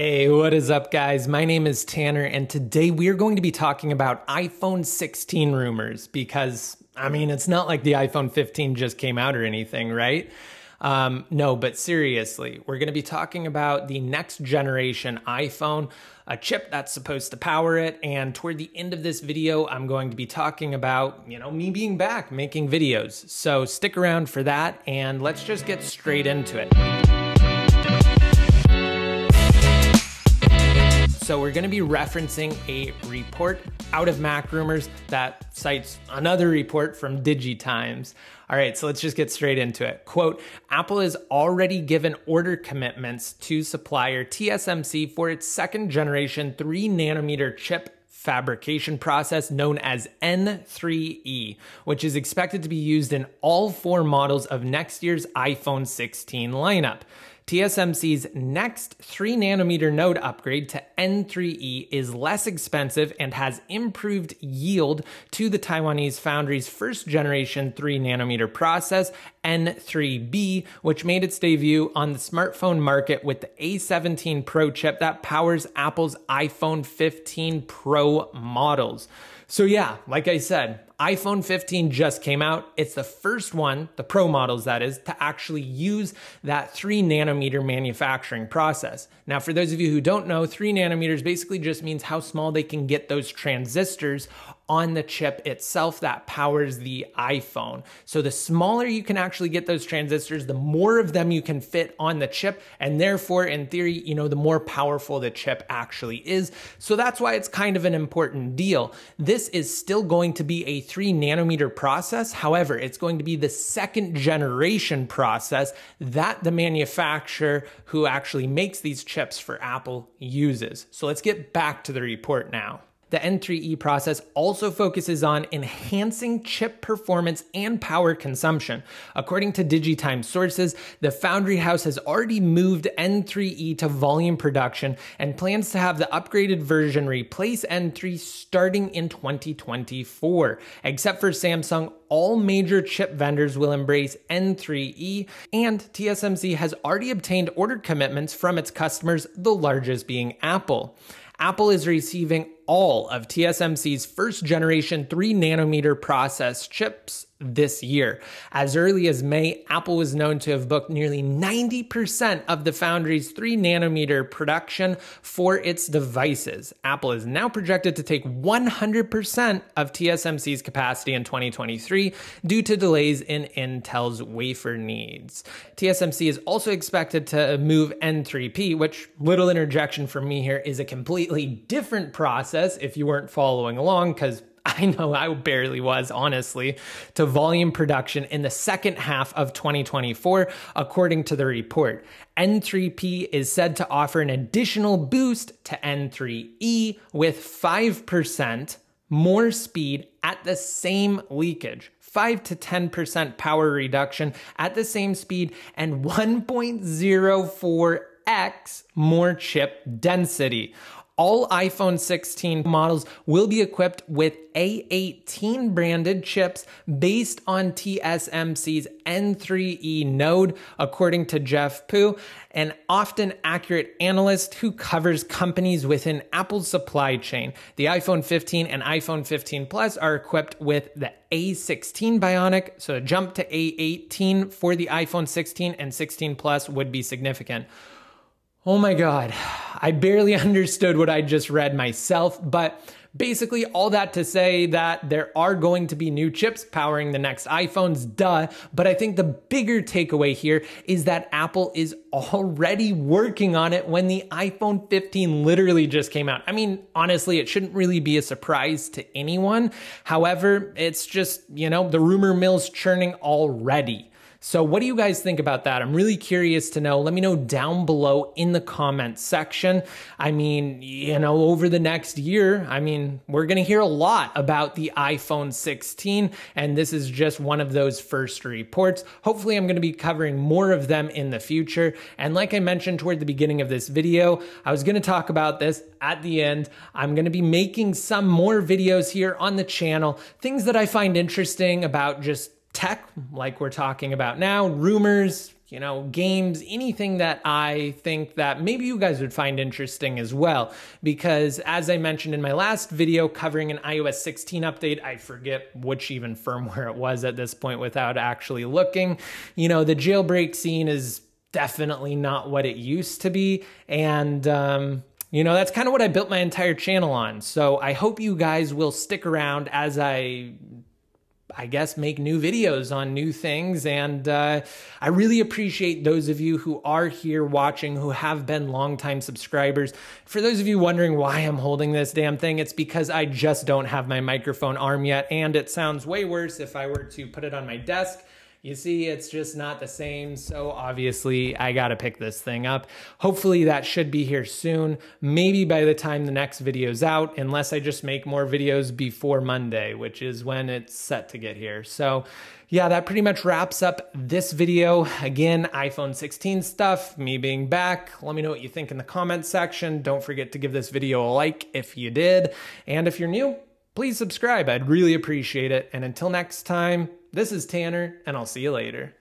Hey, what is up, guys? My name is Tanner, and today we are going to be talking about iPhone 16 rumors because, I mean, it's not like the iPhone 15 just came out or anything, right? Um, no, but seriously, we're going to be talking about the next generation iPhone, a chip that's supposed to power it. And toward the end of this video, I'm going to be talking about, you know, me being back making videos. So stick around for that, and let's just get straight into it. So we're going to be referencing a report out of MacRumors that cites another report from DigiTimes. All right, so let's just get straight into it. Quote, Apple has already given order commitments to supplier TSMC for its second generation 3 nanometer chip fabrication process known as N3E, which is expected to be used in all four models of next year's iPhone 16 lineup. TSMC's next 3 nanometer node upgrade to N3E is less expensive and has improved yield to the Taiwanese foundry's first generation 3 nanometer process, N3B, which made its debut on the smartphone market with the A17 Pro chip that powers Apple's iPhone 15 Pro models. So, yeah, like I said, iPhone 15 just came out. It's the first one, the Pro models that is, to actually use that 3 nanometer manufacturing process. Now, for those of you who don't know, 3 nanometers basically just means how small they can get those transistors on the chip itself that powers the iPhone. So the smaller you can actually get those transistors, the more of them you can fit on the chip. And therefore, in theory, you know, the more powerful the chip actually is. So that's why it's kind of an important deal. This is still going to be a three nanometer process. However, it's going to be the second generation process that the manufacturer who actually makes these chips for Apple uses. So let's get back to the report now. The N3E process also focuses on enhancing chip performance and power consumption. According to Digitime sources, the foundry house has already moved N3E to volume production and plans to have the upgraded version replace N3 starting in 2024. Except for Samsung, all major chip vendors will embrace N3E, and TSMC has already obtained order commitments from its customers, the largest being Apple. Apple is receiving all of TSMC's first generation 3 nanometer process chips this year. As early as May, Apple was known to have booked nearly 90% of the foundry's 3 nanometer production for its devices. Apple is now projected to take 100% of TSMC's capacity in 2023 due to delays in Intel's wafer needs. TSMC is also expected to move N3P, which, little interjection from me here, is a completely different process if you weren't following along, because I know I barely was, honestly, to volume production in the second half of 2024, according to the report. N3P is said to offer an additional boost to N3E with 5% more speed at the same leakage. 5 to 10% power reduction at the same speed and 1.04x more chip density all iPhone 16 models will be equipped with A18 branded chips based on TSMC's N3E node, according to Jeff Pu, an often accurate analyst who covers companies within Apple's supply chain. The iPhone 15 and iPhone 15 Plus are equipped with the A16 Bionic, so a jump to A18 for the iPhone 16 and 16 Plus would be significant. Oh my God, I barely understood what I just read myself, but basically all that to say that there are going to be new chips powering the next iPhones, duh. But I think the bigger takeaway here is that Apple is already working on it when the iPhone 15 literally just came out. I mean, honestly, it shouldn't really be a surprise to anyone. However, it's just, you know, the rumor mill's churning already. So, what do you guys think about that? I'm really curious to know. Let me know down below in the comments section. I mean, you know, over the next year, I mean, we're going to hear a lot about the iPhone 16, and this is just one of those first reports. Hopefully, I'm going to be covering more of them in the future. And like I mentioned toward the beginning of this video, I was going to talk about this at the end. I'm going to be making some more videos here on the channel, things that I find interesting about just tech, like we're talking about now, rumors, you know, games, anything that I think that maybe you guys would find interesting as well. Because as I mentioned in my last video covering an iOS 16 update, I forget which even firmware it was at this point without actually looking. You know, the jailbreak scene is definitely not what it used to be. And, um, you know, that's kind of what I built my entire channel on. So I hope you guys will stick around as I I guess, make new videos on new things. And uh, I really appreciate those of you who are here watching who have been longtime subscribers. For those of you wondering why I'm holding this damn thing, it's because I just don't have my microphone arm yet. And it sounds way worse if I were to put it on my desk you see, it's just not the same. So obviously, I got to pick this thing up. Hopefully, that should be here soon. Maybe by the time the next video's out, unless I just make more videos before Monday, which is when it's set to get here. So, yeah, that pretty much wraps up this video. Again, iPhone 16 stuff, me being back. Let me know what you think in the comments section. Don't forget to give this video a like if you did. And if you're new, please subscribe. I'd really appreciate it. And until next time, this is Tanner, and I'll see you later.